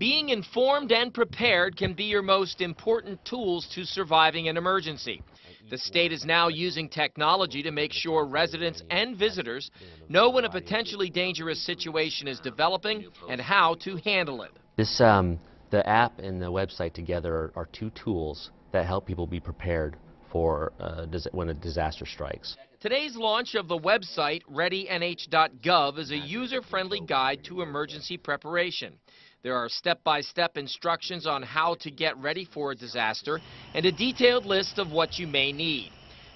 Being informed and prepared can be your most important tools to surviving an emergency. The state is now using technology to make sure residents and visitors know when a potentially dangerous situation is developing and how to handle it. This, um, the app and the website together are, two tools that help people be prepared for uh, when a disaster strikes. Today's launch of the website readynh.gov is a user-friendly guide to emergency preparation. There are step-by-step instructions on how to get ready for a disaster and a detailed list of what you may need.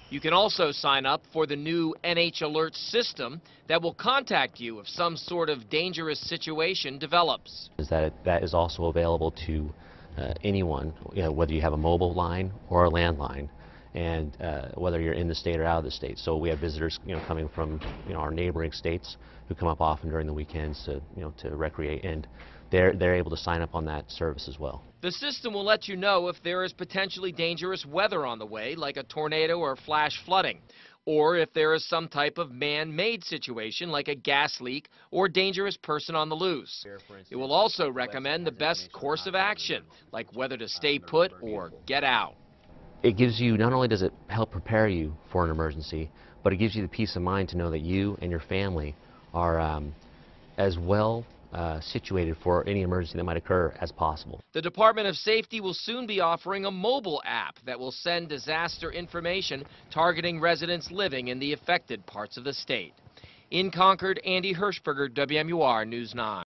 You can also sign up for the new NH Alert system that will contact you if some sort of dangerous situation develops. Is that that is also available to uh, anyone, you know, whether you have a mobile line or a landline, and uh, whether you're in the state or out of the state. So we have visitors, you know, coming from you know our neighboring states who come up often during the weekends to you know to recreate, and they're they're able to sign up on that service as well. The system will let you know if there is potentially dangerous weather on the way, like a tornado or flash flooding, or if there is some type of man-made situation, like a gas leak or dangerous person on the loose. It will also recommend the best course of action, like whether to stay put or get out. It gives you not only does it help prepare you for an emergency, but it gives you the peace of mind to know that you and your family are um, as well uh, situated for any emergency that might occur as possible. The Department of Safety will soon be offering a mobile app that will send disaster information targeting residents living in the affected parts of the state. In Concord, Andy Hirschberger, WMUR News 9.